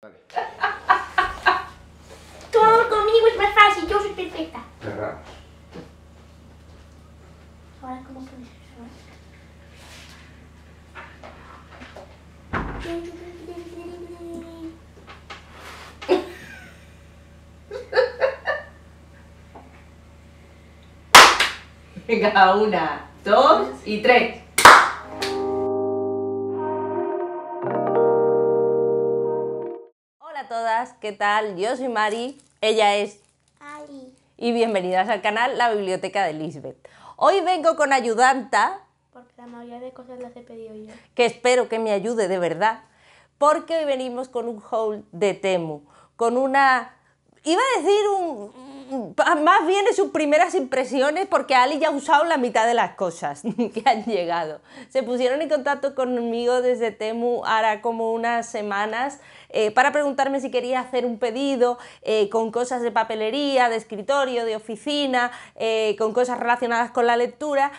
Vale. Todo conmigo es más fácil, yo soy perfecta. Cerramos. Ahora, ¿cómo pones? Venga, una, dos y tres. ¿Qué tal? Yo soy Mari, ella es Ali. y bienvenidas al canal La Biblioteca de Lisbeth. Hoy vengo con ayudanta, Porque la mayoría de cosas las he pedido yo. que espero que me ayude de verdad, porque hoy venimos con un haul de Temu, con una... Iba a decir un... Más bien en sus primeras impresiones, porque Ali ya ha usado la mitad de las cosas que han llegado. Se pusieron en contacto conmigo desde Temu ahora como unas semanas eh, para preguntarme si quería hacer un pedido eh, con cosas de papelería, de escritorio, de oficina, eh, con cosas relacionadas con la lectura,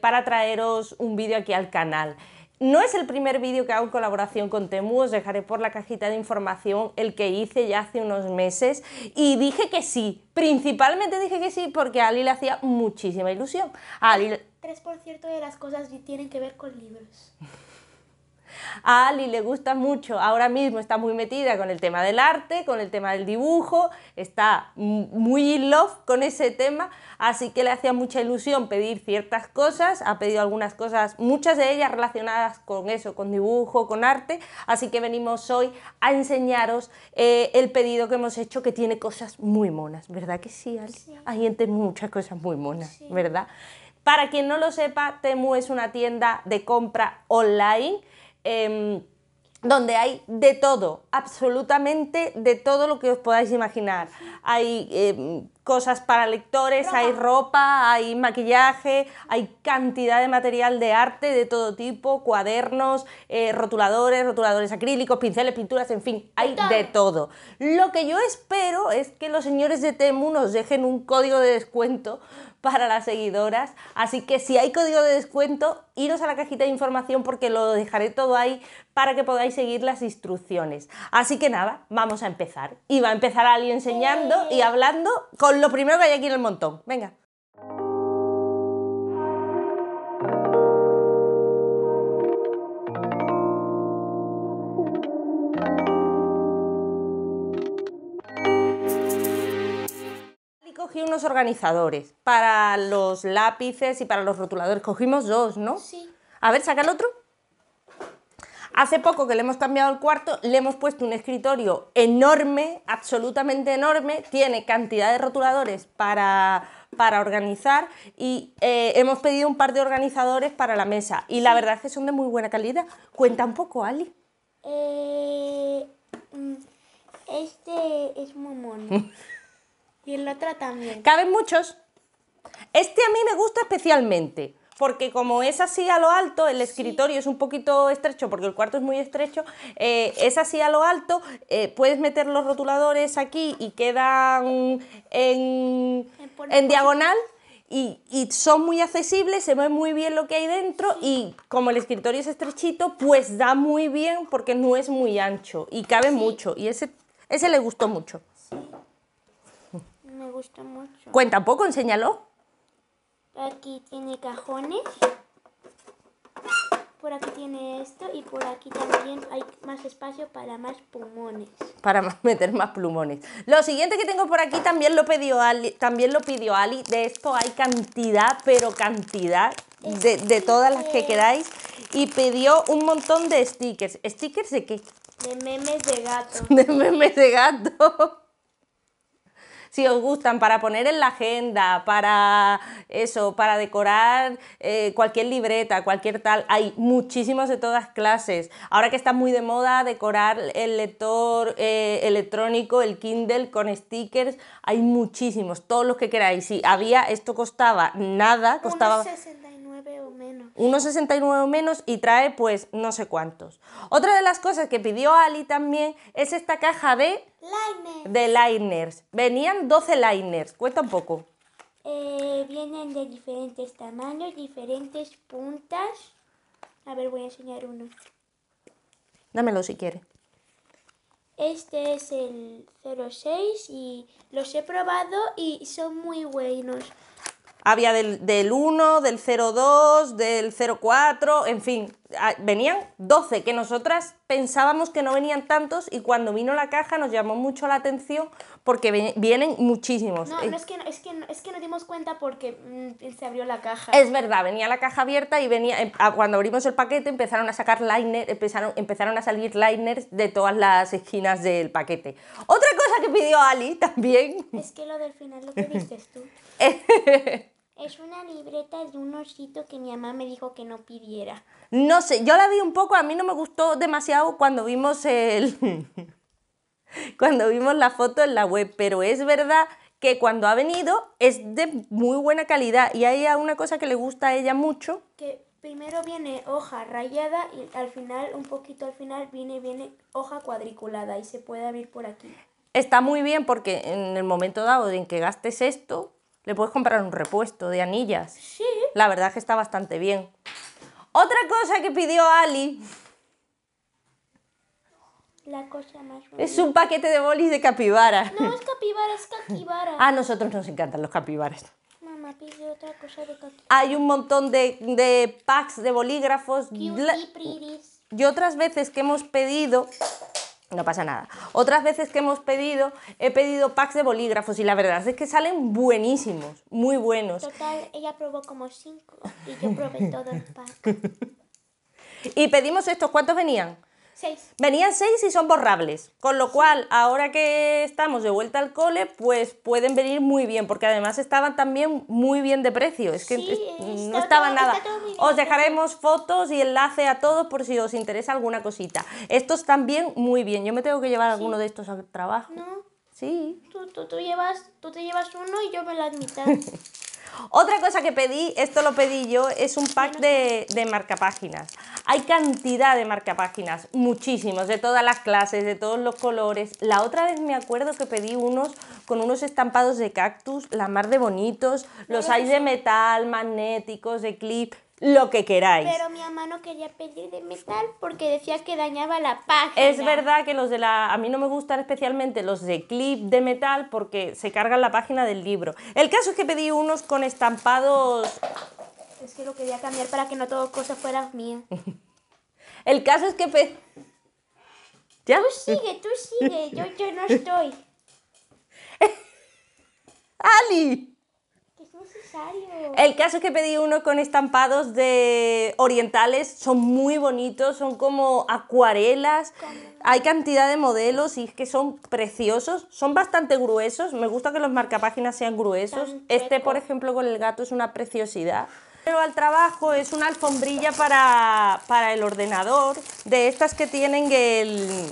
para traeros un vídeo aquí al canal. No es el primer vídeo que hago en colaboración con Temu, os dejaré por la cajita de información el que hice ya hace unos meses y dije que sí, principalmente dije que sí porque a Ali le hacía muchísima ilusión. A Ali, 3% de las cosas tienen que ver con libros. A Ali le gusta mucho, ahora mismo está muy metida con el tema del arte, con el tema del dibujo, está muy in love con ese tema, así que le hacía mucha ilusión pedir ciertas cosas, ha pedido algunas cosas, muchas de ellas relacionadas con eso, con dibujo, con arte, así que venimos hoy a enseñaros eh, el pedido que hemos hecho que tiene cosas muy monas, ¿verdad que sí, Ali? Sí. Hay gente muchas cosas muy monas, Sí. ¿verdad? Para quien no lo sepa, Temu es una tienda de compra online em, donde hay de todo, absolutamente de todo lo que os podáis imaginar. Hay em, cosas para lectores, Ropa. hay ropa, hay maquillaje, hay cantidad de material de arte de todo tipo, cuadernos, eh, rotuladores, rotuladores acrílicos, pinceles, pinturas, en fin, hay de todo. Lo que yo espero es que los señores de Temu nos dejen un código de descuento para las seguidoras. Así que si hay código de descuento, iros a la cajita de información porque lo dejaré todo ahí para que podáis seguir las instrucciones. Así que nada, vamos a empezar. Y va a empezar Ali enseñando y hablando con lo primero que hay aquí en el montón. Venga. Cogí unos organizadores para los lápices y para los rotuladores. Cogimos dos, ¿no? Sí. A ver, saca el otro. Hace poco que le hemos cambiado el cuarto, le hemos puesto un escritorio enorme, absolutamente enorme, tiene cantidad de rotuladores para, para organizar y eh, hemos pedido un par de organizadores para la mesa y la verdad es que son de muy buena calidad. Cuenta un poco, Ali. Eh, mm, este es muy mono. y el otro también. ¿Caben muchos? Este a mí me gusta especialmente, porque como es así a lo alto, el escritorio es un poquito estrecho, porque el cuarto es muy estrecho, eh, es así a lo alto, eh, puedes meter los rotuladores aquí y quedan en, diagonal. Y, y son muy accesibles, se ve muy bien lo que hay dentro y como el escritorio es estrechito, pues da muy bien porque no es muy ancho y cabe mucho. Y ese, ese le gustó mucho. Me gusta mucho. Cuenta un poco, enséñalo. Aquí tiene cajones. Por aquí tiene esto y por aquí también hay más espacio para más pulmones. para meter más plumones. Lo siguiente que tengo por aquí también lo pidió Ali, también lo pidió Ali. De esto hay cantidad, pero cantidad de, de todas las que queráis. Y pidió un montón de stickers. ¿Stickers de qué? De memes de gato. De memes de gato. Si os gustan para poner en la agenda, para eso, para decorar eh, cualquier libreta, cualquier tal, hay muchísimos de todas clases. Ahora que está muy de moda decorar el lector eh, electrónico, el Kindle con stickers, hay muchísimos, todos los que queráis. Si había, esto costaba nada, costaba... 1,69 menos y trae pues no sé cuántos. Otra de las cosas que pidió Ali también es esta caja de... Liners. De liners. Venían 12 liners. Cuenta un poco. Eh, vienen de diferentes tamaños, diferentes puntas. A ver, voy a enseñar uno. Dámelo si quiere. Este es el 06 y los he probado y son muy buenos. Había del, del 1, del 02, del 04, en fin, venían 12, que nosotras pensábamos que no venían tantos y cuando vino la caja nos llamó mucho la atención porque vienen muchísimos. No, Eh, no es que no, es que no, es que nos dimos cuenta porque mm, se abrió la caja. Es verdad, venía la caja abierta y venía em, cuando abrimos el paquete empezaron a sacar liner, empezaron, empezaron a salir liners de todas las esquinas del paquete. Otra cosa que pidió Ali también Es que lo del final lo pediste tú. Es una libreta de un osito que mi mamá me dijo que no pidiera. No sé, yo la vi un poco, a mí no me gustó demasiado cuando vimos el cuando vimos la foto en la web, pero es verdad que cuando ha venido es de muy buena calidad y hay una cosa que le gusta a ella mucho, Que primero viene hoja rayada y al final, un poquito al final, viene, viene hoja cuadriculada y se puede abrir por aquí. está muy bien porque en el momento dado en que gastes esto, le puedes comprar un repuesto de anillas. Sí. La verdad es que está bastante bien. Otra cosa que pidió Ali La cosa más bonita. es un paquete de bolis de capibara. No es capibara, es caquibara. A nosotros nos encantan los capibaras. Mamá pidió otra cosa de caquibara. Hay un montón de, de packs de bolígrafos. La-. Y otras veces que hemos pedido, no pasa nada, otras veces que hemos pedido, he pedido packs de bolígrafos y la verdad es que salen buenísimos, muy buenos. Total, ella probó como cinco y yo probé todo el pack. Y pedimos estos, ¿cuántos venían? Seis. Venían seis y son borrables, con lo cual ahora que estamos de vuelta al cole, pues pueden venir muy bien, porque además estaban también muy bien de precio, es que Sí, no estaban nada. todo Os de dejaremos fotos y enlace a todos por si os interesa alguna cosita. Estos también muy bien, yo me tengo que llevar alguno de estos al trabajo. No, Sí. tú, tú, tú, llevas, tú te llevas uno y yo me la mitad. Otra cosa que pedí, esto lo pedí yo, es un pack de, de marcapáginas. Hay cantidad de marcapáginas, muchísimos, de todas las clases, de todos los colores. La otra vez me acuerdo que pedí unos con unos estampados de cactus, la mar de bonitos, los hay de metal, magnéticos, de clip, lo que queráis. Pero mi mamá no quería pedir de metal porque decía que dañaba la página. Es verdad que los de la. A mí no me gustan especialmente los de clip de metal porque se cargan la página del libro. El caso es que pedí unos con estampados Es que lo quería cambiar para que no todo cosa fuera mía. El caso es que... pe- ¿Ya? Tú sigue, tú sigue, yo, yo no estoy. ¡Ali! Necesario. El caso es que pedí uno con estampados de orientales, son muy bonitos, son como acuarelas, hay cantidad de modelos y es que son preciosos, son bastante gruesos, me gusta que los marcapáginas sean gruesos, este por ejemplo con el gato es una preciosidad. Pero al trabajo es una alfombrilla para, para el ordenador, de estas que tienen el,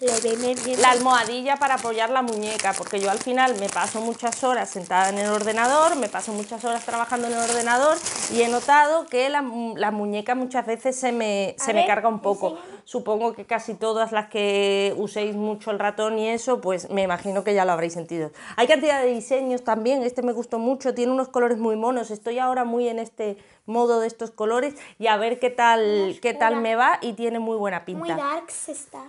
Le ven bien. la almohadilla para apoyar la muñeca, porque yo al final me paso muchas horas sentada en el ordenador, me paso muchas horas trabajando en el ordenador y he notado que la, la muñeca muchas veces se me, se me carga un poco. Supongo que casi todas las que uséis mucho el ratón y eso, pues me imagino que ya lo habréis sentido. Hay cantidad de diseños también, este me gustó mucho, tiene unos colores muy monos, estoy ahora muy en este modo de estos colores y a ver qué tal, qué tal me va y tiene muy buena pinta. Muy darks está.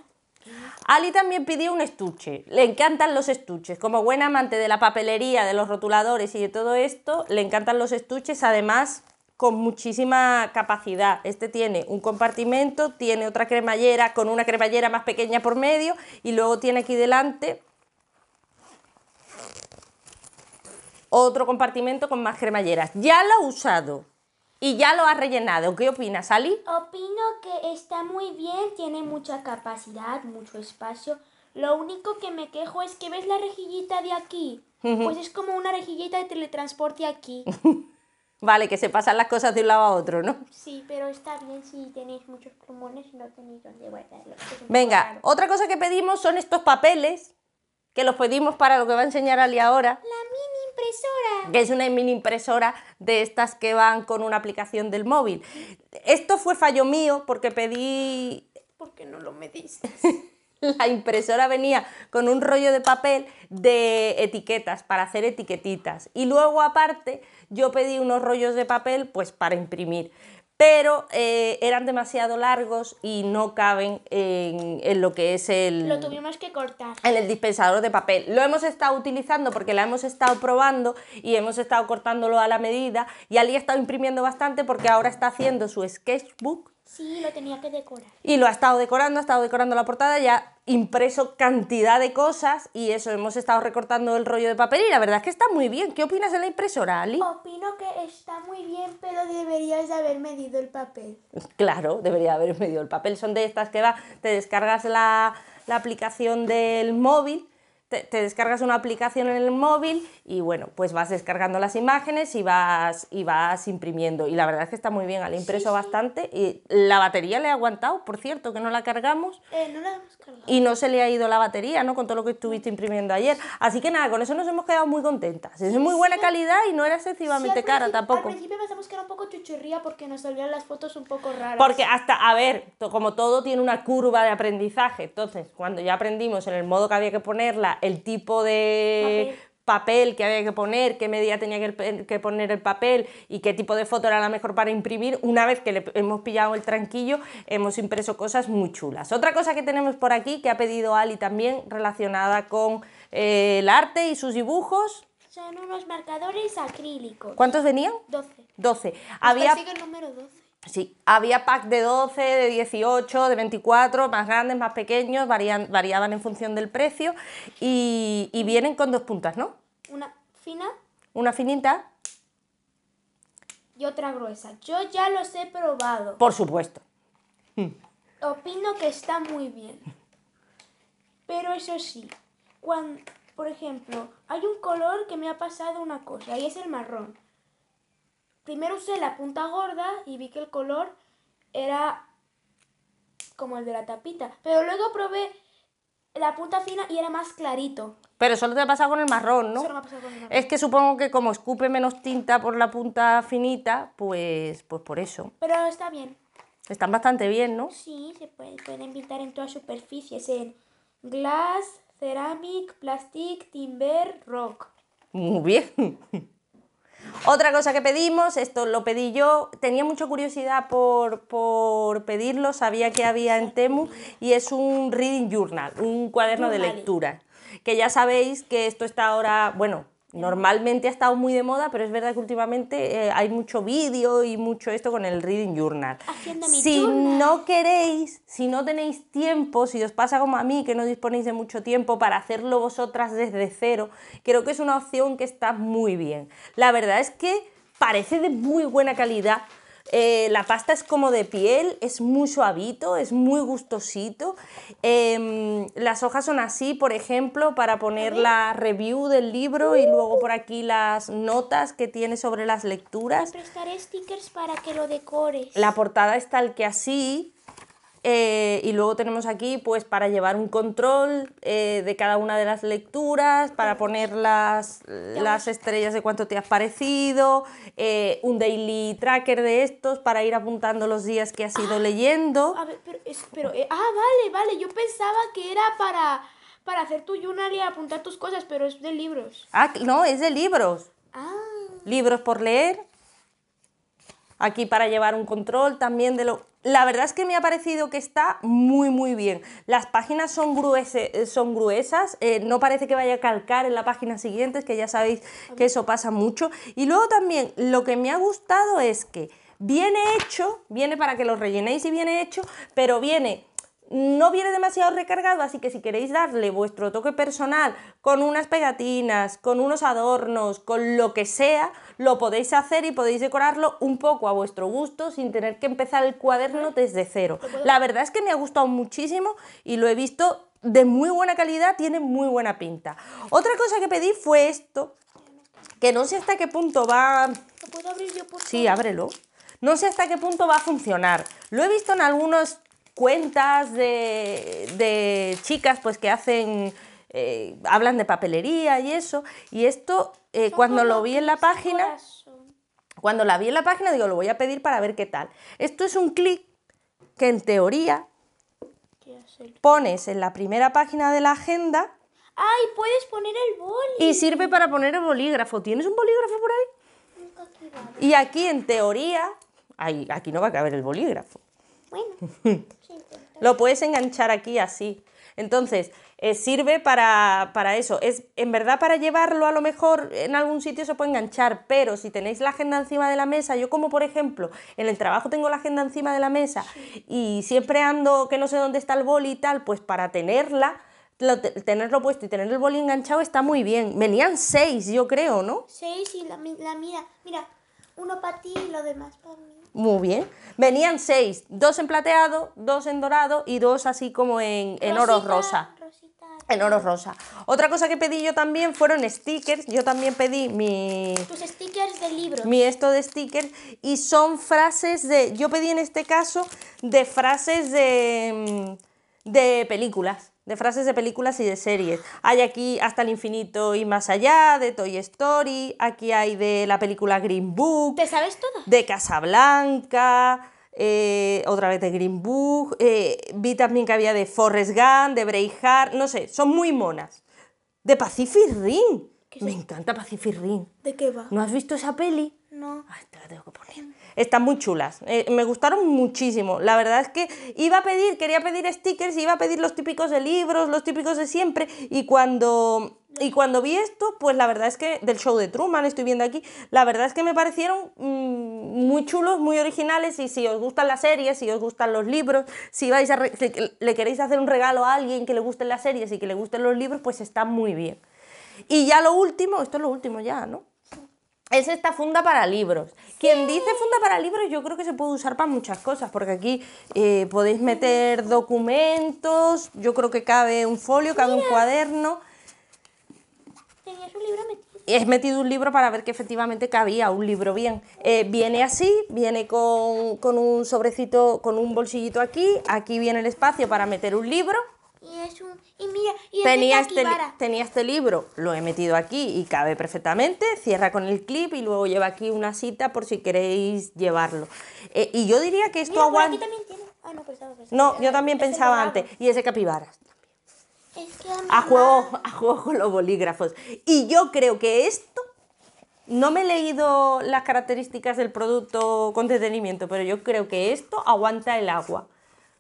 Ali también pidió un estuche. Le encantan los estuches. Como buen amante de la papelería, de los rotuladores y de todo esto, le encantan los estuches, además con muchísima capacidad. Este tiene un compartimento, tiene otra cremallera con una cremallera más pequeña por medio y luego tiene aquí delante otro compartimento con más cremalleras. Ya lo ha usado y ya lo ha rellenado. ¿Qué opinas, Ali? Opino que está muy bien, tiene mucha capacidad, mucho espacio. Lo único que me quejo es que ves la rejillita de aquí. Pues es como una rejillita de teletransporte aquí. Vale, que se pasan las cosas de un lado a otro, ¿no? Sí, pero está bien si tenéis muchos plumones y no tenéis dónde guardarlos. Venga, otra cosa que pedimos son estos papeles, que los pedimos para lo que va a enseñar Ali ahora, La mini impresora. que es una mini impresora de estas que van con una aplicación del móvil. Esto fue fallo mío porque pedí ¿Por qué no lo me dices? la impresora venía con un rollo de papel de etiquetas para hacer etiquetitas y luego aparte yo pedí unos rollos de papel pues para imprimir pero eh, eran demasiado largos y no caben en, en lo que es el... Lo tuvimos que cortar. en el dispensador de papel. Lo hemos estado utilizando porque la hemos estado probando y hemos estado cortándolo a la medida y Ali ha estado imprimiendo bastante porque ahora está haciendo su sketchbook Sí, lo tenía que decorar. y lo ha estado decorando, ha estado decorando la portada, ya impreso cantidad de cosas y eso, hemos estado recortando el rollo de papel y la verdad es que está muy bien. ¿Qué opinas de la impresora, Ali? Opino que está muy bien, pero deberías medido el papel. Claro, debería haber medido el papel. Son de estas que va, te descargas la, la aplicación del móvil, te, te descargas una aplicación en el móvil y bueno, pues vas descargando las imágenes y vas, y vas imprimiendo. Y la verdad es que está muy bien, al impreso bastante. Y la batería le ha aguantado, por cierto, que no la cargamos. Eh, no la hemos cargado. Y no se le ha ido la batería, ¿no? Con todo lo que estuviste imprimiendo ayer. Así que nada, con eso nos hemos quedado muy contentas. Es muy buena calidad y no era excesivamente cara principio- Al tampoco. principio pensamos que era un poco chuchurría porque nos salían las fotos un poco raras. Porque hasta, a ver, como todo tiene una curva de aprendizaje, entonces cuando ya aprendimos en el modo que había que ponerla, el tipo de papel, que había que poner, qué medida tenía que, poner el papel y qué tipo de foto era la mejor para imprimir, una vez que le hemos pillado el tranquillo, hemos impreso cosas muy chulas. Otra cosa que tenemos por aquí, que ha pedido Ali también, relacionada con eh, el arte y sus dibujos, Son unos marcadores acrílicos. ¿cuántos venían? 12. 12. Había... El número 12. Sí, había pack de 12, de 18, de 24, más grandes, más pequeños, varían, variaban en función del precio y, y vienen con dos puntas, ¿no? Una fina Una finita, y otra gruesa. Yo ya los he probado. por supuesto. Opino que está muy bien. Pero eso sí, cuando, por ejemplo, hay un color que me ha pasado una cosa y es el marrón. Primero usé la punta gorda y vi que el color era como el de la tapita. Pero luego probé la punta fina y era más clarito. Pero solo te ha pasado con el marrón, ¿no? Solo me ha pasado con el marrón. Es que supongo que como escupe menos tinta por la punta finita, pues, pues por eso. Pero está bien. Están bastante bien, ¿no? Sí, se puede, pueden pintar en todas superficies, en glass, ceramic, plastic, timber, rock. Muy bien. Otra cosa que pedimos, esto lo pedí yo, tenía mucha curiosidad por, por pedirlo, sabía que había en Temu y es un reading journal, un cuaderno de lectura. Que ya sabéis que esto está ahora, bueno, normalmente ha estado muy de moda, pero es verdad que últimamente eh, hay mucho vídeo y mucho esto con el reading journal. Haciendo mi si journal. no queréis, si no tenéis tiempo, si os pasa como a mí, que no disponéis de mucho tiempo para hacerlo vosotras desde cero, creo que es una opción que está muy bien. La verdad es que parece de muy buena calidad. Eh, la pasta es como de piel, es muy suavito, es muy gustosito. Em, las hojas son así, por ejemplo, para poner la review del libro y luego por aquí las notas que tiene sobre las lecturas. Te prestaré stickers para que lo decores. La portada es tal que así. Eh, y luego tenemos aquí, pues, para llevar un control eh, de cada una de las lecturas, para poner las, las estrellas de cuánto te has parecido, eh, un daily tracker de estos para ir apuntando los días que has ido leyendo. A ver, pero, es- pero, ah, vale, vale, yo pensaba que era para, para hacer tu journal y apuntar tus cosas, pero es de libros. Ah, no, es de libros. Ah, libros por leer. Aquí para llevar un control también de lo... La verdad es que me ha parecido que está muy muy bien. Las páginas son, gruese- son gruesas, eh, no parece que vaya a calcar en la página siguiente, que ya sabéis que eso pasa mucho. Y luego también lo que me ha gustado es que viene hecho, viene para que lo rellenéis y viene hecho, pero viene no viene demasiado recargado, así que si queréis darle vuestro toque personal con unas pegatinas, con unos adornos, con lo que sea, lo podéis hacer y podéis decorarlo un poco a vuestro gusto sin tener que empezar el cuaderno desde cero. La verdad es que me ha gustado muchísimo y lo he visto de muy buena calidad, tiene muy buena pinta. Otra cosa que pedí fue esto, que no sé hasta qué punto va ¿lo puedo abrir yo por Sí, ábrelo. No sé hasta qué punto va a funcionar. Lo he visto en algunas cuentas de, de chicas pues que hacen, eh, hablan de papelería y eso. Y esto, eh, cuando lo vi en la página, corazón. cuando la vi en la página, digo, lo voy a pedir para ver qué tal. Esto es un clic que en teoría ¿Qué hace el- pones en la primera página de la agenda ¡Ay, puedes poner el boli! y sirve para poner el bolígrafo. ¿Tienes un bolígrafo por ahí? Nunca. Y aquí en teoría, Ahí, aquí no va a caber el bolígrafo. Bueno, Lo puedes enganchar aquí así. Entonces, eh, sirve para, para eso. Es, en verdad, para llevarlo a lo mejor en algún sitio se puede enganchar, pero si tenéis la agenda encima de la mesa, yo como por ejemplo en el trabajo tengo la agenda encima de la mesa y siempre ando que no sé dónde está el boli y tal, pues para tenerla, lo- te- tenerlo puesto y tener el boli enganchado está muy bien. Venían seis, yo creo, ¿no? Seis y la, la mía. Mira, uno para ti y lo demás para mí. Muy bien. Venían seis, dos en plateado, dos en dorado y dos así como en, en oro rosa. Rosita. En oro rosa. Otra cosa que pedí yo también fueron stickers. Yo también pedí mi, Tus stickers de libros. mi esto de stickers y son frases de... Yo pedí en este caso de frases de, mm, de películas. De frases de películas y de series. Hay aquí Hasta el infinito y más allá, de Toy Story. Aquí hay de la película Green Book ¿Te sabes todas? de Casablanca, eh, otra vez de Green Book, eh, vi también que había de Forrest Gump, de Braveheart, no sé, son muy monas. De Pacific Rim. ¿Qué Me encanta Pacific Rim. ¿De qué va? ¿No has visto esa peli? No. Ay, te la tengo que poner. Están muy chulas. eh, me gustaron muchísimo. La verdad es que iba a pedir, quería pedir stickers, iba a pedir los típicos de libros, los típicos de siempre. Y cuando, y cuando vi esto, pues la verdad es que del show de Truman, estoy viendo aquí, la verdad es que me parecieron mm, muy chulos, muy originales. Y si os gustan las series, si os gustan los libros, si vais a si le queréis hacer un regalo a alguien que le gusten las series y que le gusten los libros, pues está muy bien. Y ya lo último, esto es lo último ya, ¿no? Es esta funda para libros. Quien dice funda para libros, yo creo que se puede usar para muchas cosas, porque aquí eh, podéis meter documentos, yo creo que cabe un folio, cabe un cuaderno. Tenías un libro metido. He metido un libro para ver que efectivamente cabía un libro bien. Eh, viene así, viene con, con un sobrecito, con un bolsillito aquí, aquí viene el espacio para meter un libro. Y es un. Y mira, y Tenía este, tenía este libro, lo he metido aquí y cabe perfectamente, cierra con el clip y luego lleva aquí una cita por si queréis llevarlo. Eh, y yo diría que esto Mira, por aquí aguanta... también tiene. Ah, no, pensaba pensaba. No, yo también Es el pensaba antes. Y ese capibaras. Es que a A juego, a juego con los bolígrafos. Y yo creo que esto... No me he leído las características del producto con detenimiento, pero yo creo que esto aguanta el agua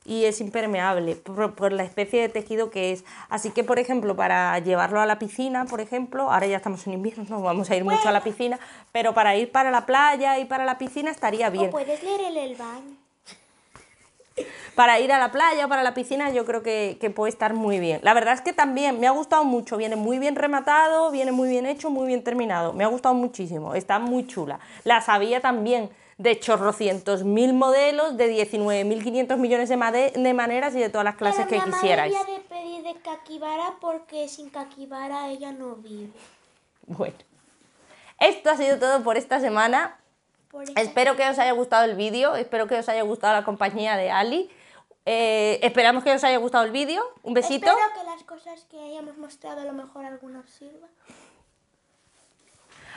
y es impermeable por, por la especie de tejido que es. Así que, por ejemplo, para llevarlo a la piscina, por ejemplo, ahora ya estamos en invierno, no vamos a ir mucho a la piscina, pero para ir para la playa y para la piscina estaría O bien. puedes leer en el baño. para ir a la playa o para la piscina yo creo que, que puede estar muy bien. La verdad es que también me ha gustado mucho, viene muy bien rematado, viene muy bien hecho, muy bien terminado. Me ha gustado muchísimo, está muy chula. La sabía también de chorrocientos mil modelos, de 19.500 millones de, de maneras y de todas las clases Pero que mi quisierais. debía de pedir de Kakibara porque sin Kakibara ella no vive. Bueno, esto ha sido todo por esta semana. Por Espero que os haya gustado el vídeo, espero que os haya gustado la compañía de Ali. Eh, esperamos que os haya gustado el vídeo. Un besito. Espero que las cosas que hayamos mostrado a lo mejor alguna os sirva.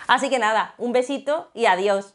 Así que nada, un besito y adiós.